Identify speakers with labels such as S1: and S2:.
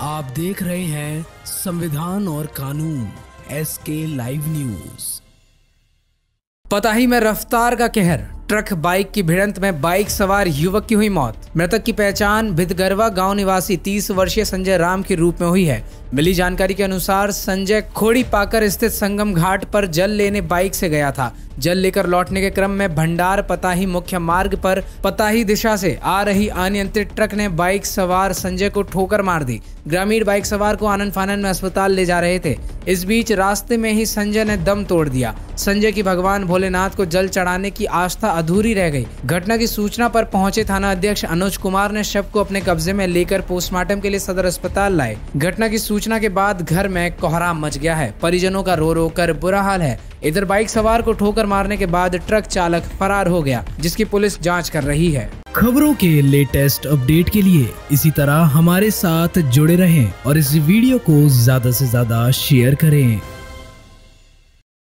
S1: आप देख रहे हैं संविधान और कानून एस के लाइव न्यूज़
S2: पता ही मैं रफ्तार का कहर। ट्रक, बाइक की भिड़ंत में बाइक सवार युवक की हुई मौत। मृतक की पहचान भितगरवा गाँव निवासी 30 वर्षीय संजय राम के रूप में हुई है। मिली जानकारी के अनुसार संजय खोड़ी पाकर स्थित संगम घाट पर जल लेने बाइक से गया था। जल लेकर लौटने के क्रम में भंडार, पताही मुख्य मार्ग पर पताही दिशा से आ रही अनियंत्रित ट्रक ने बाइक सवार संजय को ठोकर मार दी। ग्रामीण बाइक सवार को आनंद फानंद में अस्पताल ले जा रहे थे। इस बीच रास्ते में ही संजय ने दम तोड़ दिया। संजय की भगवान भोलेनाथ को जल चढ़ाने की आस्था अधूरी रह गई। घटना की सूचना पर पहुँचे थाना अध्यक्ष अनुज कुमार ने शव को अपने कब्जे में लेकर पोस्टमार्टम के लिए सदर अस्पताल लाए। घटना की सूचना के बाद घर में कोहराम मच गया है। परिजनों का रो रो कर बुरा हाल है। इधर बाइक सवार को ठोकर मारने के बाद ट्रक चालक फरार हो गया, जिसकी पुलिस जाँच कर रही है।
S1: खबरों के लेटेस्ट अपडेट के लिए इसी तरह हमारे साथ जुड़े रहें और इस वीडियो को ज़्यादा से ज़्यादा शेयर करें।